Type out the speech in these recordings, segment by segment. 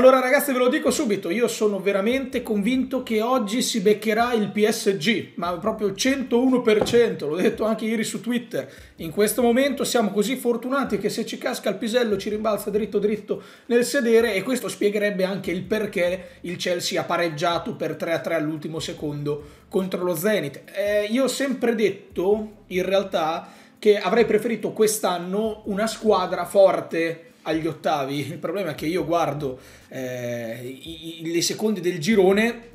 Allora ragazzi ve lo dico subito, io sono veramente convinto che oggi si beccherà il PSG, ma proprio il 101%, l'ho detto anche ieri su Twitter. In questo momento siamo così fortunati che se ci casca il pisello ci rimbalza dritto dritto nel sedere e questo spiegherebbe anche il perché il Chelsea ha pareggiato per 3-3 all'ultimo secondo contro lo Zenit. Eh, io ho sempre detto, in realtà, che avrei preferito quest'anno una squadra forte agli ottavi. Il problema è che io guardo eh, i, i, le seconde del girone,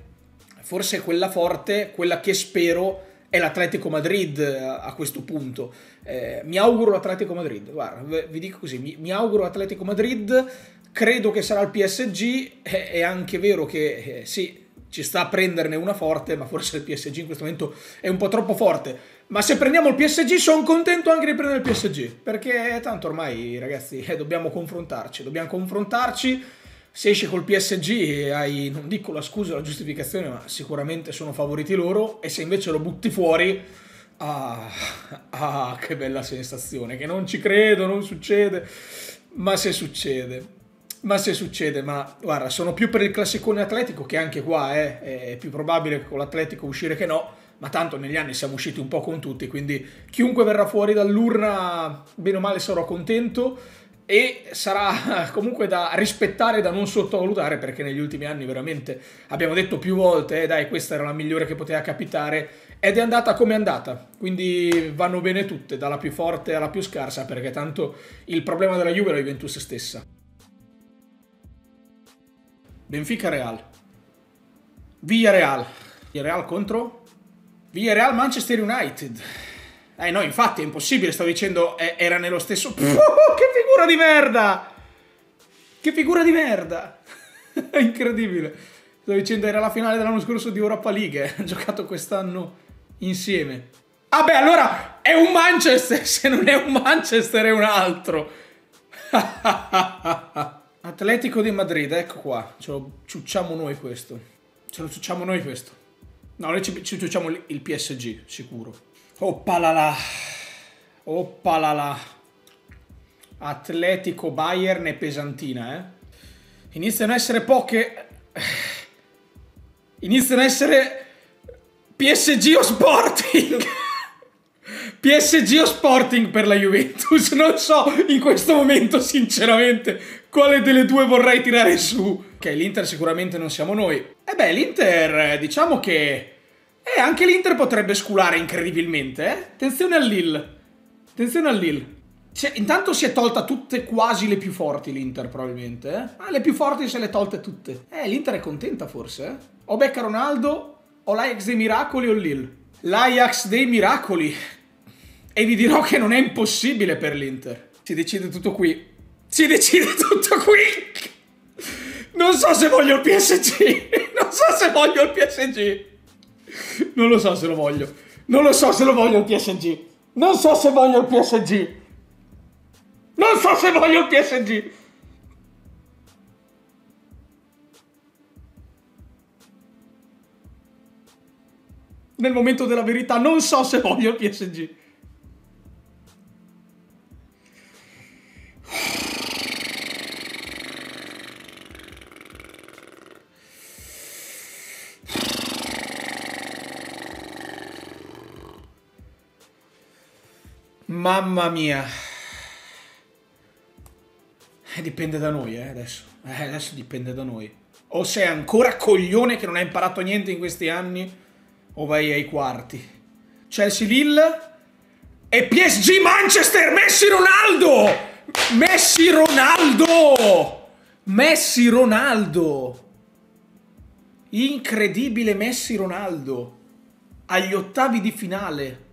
forse quella forte, quella che spero è l'Atletico Madrid a, a questo punto. Eh, mi auguro l'Atletico Madrid, guarda, vi dico così, mi, mi auguro l'Atletico Madrid, credo che sarà il PSG, è, è anche vero che eh, sì, ci sta a prenderne una forte, ma forse il PSG in questo momento è un po' troppo forte. Ma se prendiamo il PSG sono contento anche di prendere il PSG, perché tanto ormai ragazzi eh, dobbiamo confrontarci, dobbiamo confrontarci. Se esci col PSG hai, non dico la scusa o la giustificazione, ma sicuramente sono favoriti loro, e se invece lo butti fuori, ah, ah che bella sensazione, che non ci credo, non succede, ma se succede. Ma se succede, ma guarda, sono più per il classicone atletico che anche qua eh, è più probabile con l'Atletico uscire che no ma tanto negli anni siamo usciti un po' con tutti, quindi chiunque verrà fuori dall'urna, bene o male sarò contento e sarà comunque da rispettare e da non sottovalutare perché negli ultimi anni veramente abbiamo detto più volte, eh, dai, questa era la migliore che poteva capitare ed è andata come è andata, quindi vanno bene tutte, dalla più forte alla più scarsa, perché tanto il problema della Juve è la Juventus stessa. Benfica Real. Via Real. Il Real contro Via Real Manchester United. Eh no, infatti è impossibile, stavo dicendo, eh, era nello stesso... Puh, che figura di merda! Che figura di merda! Incredibile. Stavo dicendo, era la finale dell'anno scorso di Europa League, ha giocato quest'anno insieme. Ah beh, allora è un Manchester, se non è un Manchester è un altro. Atletico di Madrid, ecco qua, ce lo ciucciamo noi questo. Ce lo ciucciamo noi questo. No, noi ci, ci facciamo il PSG, sicuro. Oppalala. Oppalala. Atletico, Bayern e Pesantina, eh. Iniziano a essere poche... Iniziano a essere PSG o Sporting. PSG o Sporting per la Juventus. Non so in questo momento, sinceramente, quale delle due vorrei tirare su. Ok, l'Inter sicuramente non siamo noi. E beh, l'Inter, diciamo che... Eh, anche l'Inter potrebbe sculare incredibilmente, eh. Attenzione al Lille. Attenzione al Lille. Cioè, intanto si è tolta tutte quasi le più forti l'Inter, probabilmente, eh. Ma le più forti se le tolte tutte. Eh, l'Inter è contenta forse, eh. O becca Ronaldo, o l'Ajax dei miracoli o il Lille. L'Ajax dei miracoli. E vi dirò che non è impossibile per l'Inter. Si decide tutto qui. Si decide tutto qui. Non so se voglio il PSG. Non so se voglio il PSG. Non lo so se lo voglio. Non lo so se lo voglio il PSG. Non so se voglio il PSG. Non so se voglio il PSG. Nel momento della verità non so se voglio il PSG. Mamma mia. Eh, dipende da noi, eh, adesso. Eh, adesso dipende da noi. O sei ancora coglione che non hai imparato niente in questi anni, o vai ai quarti. Chelsea Lille e PSG Manchester Messi Ronaldo! Messi Ronaldo! Messi Ronaldo! Incredibile Messi Ronaldo! Agli ottavi di finale.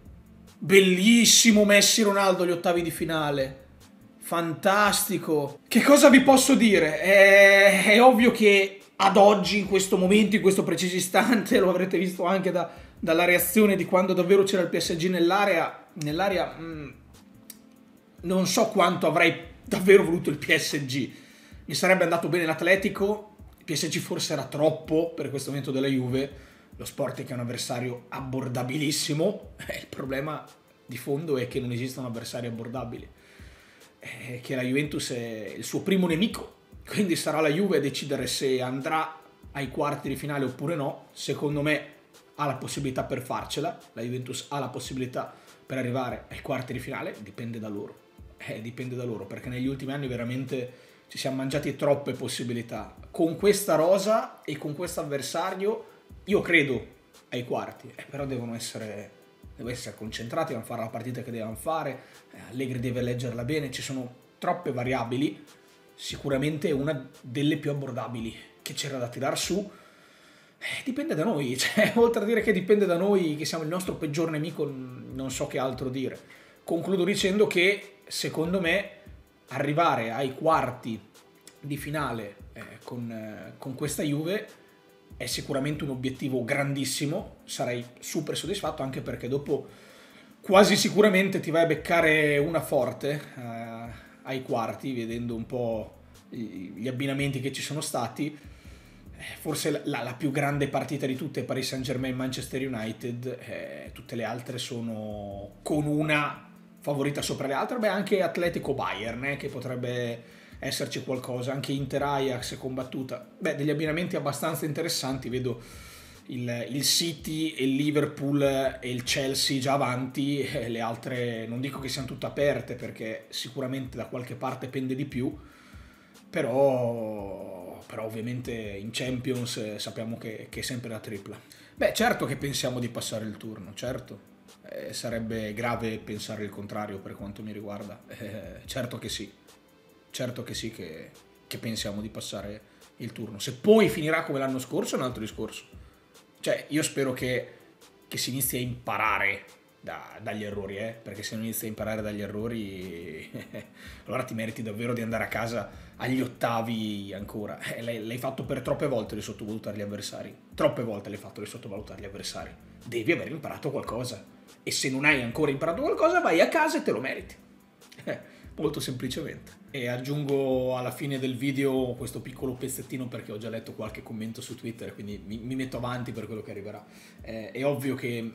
Bellissimo Messi Ronaldo agli ottavi di finale. Fantastico. Che cosa vi posso dire? È, è, ovvio che ad oggi, in questo momento, in questo preciso istante, lo avrete visto anche da, dalla reazione di quando davvero c'era il PSG nell'area, nell'area mh, mm, non so quanto avrei davvero voluto il PSG. Mi sarebbe andato bene l'Atletico, il PSG forse era troppo per questo momento della Juve lo Sporting è un avversario abbordabilissimo, eh, il problema di fondo è che non esistono avversari abbordabili, è che la Juventus è il suo primo nemico, quindi sarà la Juve a decidere se andrà ai quarti di finale oppure no. Secondo me ha la possibilità per farcela, la Juventus ha la possibilità per arrivare ai quarti di finale, dipende da loro. Eh, dipende da loro, perché negli ultimi anni veramente ci siamo mangiati troppe possibilità. Con questa rosa e con questo avversario, io credo ai quarti, eh, però devono essere, devono essere concentrati, devono fare la partita che devono fare, eh, Allegri deve leggerla bene, ci sono troppe variabili, sicuramente una delle più abbordabili che c'era da tirare su. Eh, dipende da noi, cioè, oltre a dire che dipende da noi, che siamo il nostro peggior nemico, non so che altro dire. Concludo dicendo che secondo me arrivare ai quarti di finale eh, con, eh, con questa Juve è sicuramente un obiettivo grandissimo, sarei super soddisfatto anche perché dopo quasi sicuramente ti vai a beccare una forte eh, ai quarti, vedendo un po' gli abbinamenti che ci sono stati. Eh, forse la, la più grande partita di tutte è Paris Saint Germain Manchester United, eh, tutte le altre sono con una favorita sopra le altre, beh anche Atletico Bayern eh, che potrebbe esserci qualcosa, anche Inter Ajax combattuta, beh degli abbinamenti abbastanza interessanti, vedo il, il, City il Liverpool e il Chelsea già avanti, le altre non dico che siano tutte aperte perché sicuramente da qualche parte pende di più, però, però ovviamente in Champions sappiamo che, che, è sempre la tripla. Beh certo che pensiamo di passare il turno, certo. Eh, sarebbe grave pensare il contrario per quanto mi riguarda. Eh, certo che sì, certo che sì che, che pensiamo di passare il turno. Se poi finirà come l'anno scorso è un altro discorso cioè, io spero che, che si inizi a imparare da, dagli errori, eh? perché se non inizi a imparare dagli errori, allora ti meriti davvero di andare a casa agli ottavi ancora. Eh, l'hai, fatto per troppe volte di sottovalutare gli avversari. Troppe volte l'hai fatto di sottovalutare gli avversari. Devi aver imparato qualcosa. E se non hai ancora imparato qualcosa, vai a casa e te lo meriti. molto semplicemente. E aggiungo alla fine del video questo piccolo pezzettino perché ho già letto qualche commento su Twitter, quindi mi, mi metto avanti per quello che arriverà. Eh, è ovvio che,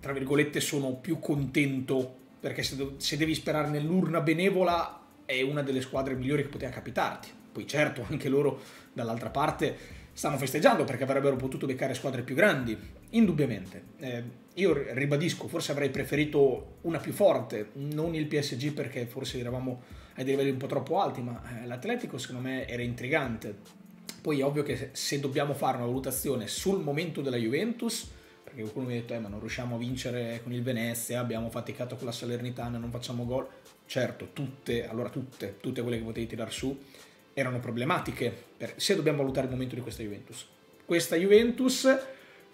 tra virgolette, sono più contento perché se, se devi sperare nell'urna benevola è una delle squadre migliori che poteva capitarti. Poi certo, anche loro dall'altra parte stanno festeggiando perché avrebbero potuto beccare squadre più grandi, indubbiamente. Eh, io ribadisco, forse avrei preferito una più forte, non il PSG perché forse eravamo ai livelli un po' troppo alti, ma eh, l'Atletico secondo me era intrigante. Poi è ovvio che se dobbiamo fare una valutazione sul momento della Juventus, perché qualcuno mi ha detto eh, ma non riusciamo a vincere con il Venezia, abbiamo faticato con la Salernitana, non facciamo gol. Certo, tutte, allora tutte, tutte quelle che potevi tirare su erano problematiche per, se dobbiamo valutare il momento di questa Juventus. Questa Juventus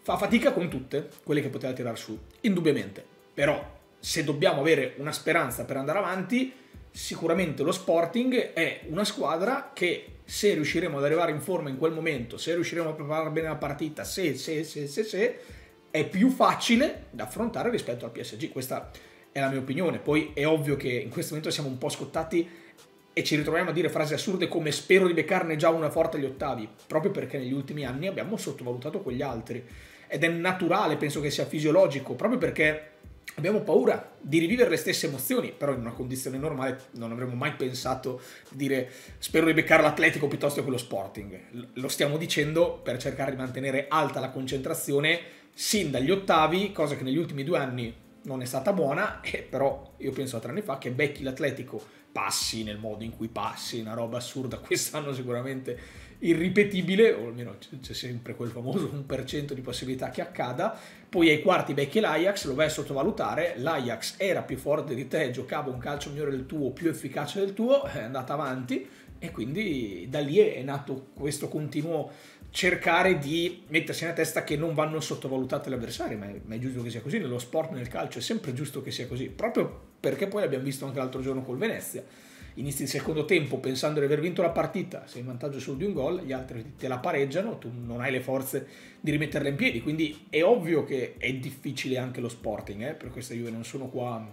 fa fatica con tutte quelle che poteva tirare su, indubbiamente. Però se dobbiamo avere una speranza per andare avanti, sicuramente lo Sporting è una squadra che se riusciremo ad arrivare in forma in quel momento, se riusciremo a preparare bene la partita, se, se, se, se, se, è più facile da affrontare rispetto al PSG. Questa è la mia opinione. Poi è ovvio che in questo momento siamo un po' scottati e ci ritroviamo a dire frasi assurde come spero di beccarne già una forte agli ottavi, proprio perché negli ultimi anni abbiamo sottovalutato quegli altri. Ed è naturale, penso che sia fisiologico, proprio perché abbiamo paura di rivivere le stesse emozioni, però in una condizione normale non avremmo mai pensato di dire spero di beccare l'Atletico piuttosto che lo Sporting. Lo stiamo dicendo per cercare di mantenere alta la concentrazione sin dagli ottavi, cosa che negli ultimi due anni non è stata buona, e però io penso a tre anni fa che becchi l'Atletico passi nel modo in cui passi, una roba assurda, quest'anno sicuramente irripetibile, o almeno c'è sempre quel famoso 1% di possibilità che accada, poi ai quarti becchi l'Ajax, lo vai a sottovalutare, l'Ajax era più forte di te, giocava un calcio migliore del tuo, più efficace del tuo, è andata avanti. E quindi da lì è nato questo continuo cercare di mettersi nella testa che non vanno sottovalutate le avversarie, ma è, ma è, giusto che sia così, nello sport, nel calcio è sempre giusto che sia così, proprio perché poi l'abbiamo visto anche l'altro giorno col Venezia. Inizi il secondo tempo pensando di aver vinto la partita, sei in vantaggio solo di un gol, gli altri te la pareggiano, tu non hai le forze di rimetterla in piedi, quindi è ovvio che è difficile anche lo sporting, eh? per questa Juve non sono qua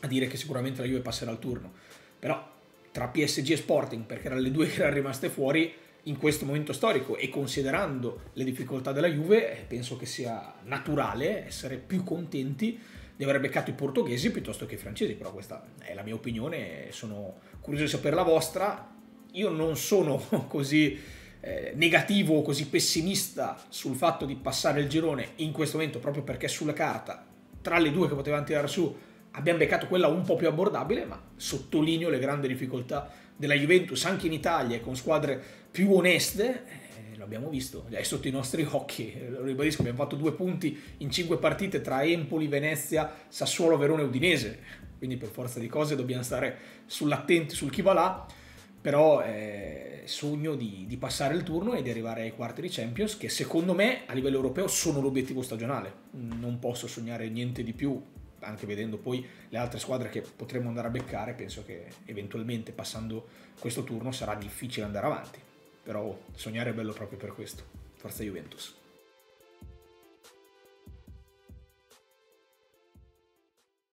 a dire che sicuramente la Juve passerà al turno, però tra PSG e Sporting, perché erano le due che erano rimaste fuori, in questo momento storico e considerando le difficoltà della Juve, eh, penso che sia naturale essere più contenti di aver beccato i portoghesi piuttosto che i francesi, però questa è la mia opinione, sono curioso di sapere la vostra. Io non sono così eh, negativo così pessimista sul fatto di passare il girone in questo momento proprio perché sulla carta tra le due che potevano tirare su abbiamo beccato quella un po' più abbordabile ma sottolineo le grandi difficoltà della Juventus anche in Italia con squadre più oneste eh, lo abbiamo visto è sotto i nostri occhi. Lo ribadisco abbiamo fatto due punti in cinque partite tra Empoli, Venezia, Sassuolo, Verone e Udinese. Quindi per forza di cose dobbiamo stare sull'attenti sul chi va là. Però eh, sogno di, di, passare il turno e di arrivare ai quarti di Champions che secondo me a livello europeo sono l'obiettivo stagionale. Non posso sognare niente di più anche vedendo poi le altre squadre che potremmo andare a beccare. Penso che eventualmente passando questo turno sarà difficile andare avanti però sognare è bello proprio per questo. Forza Juventus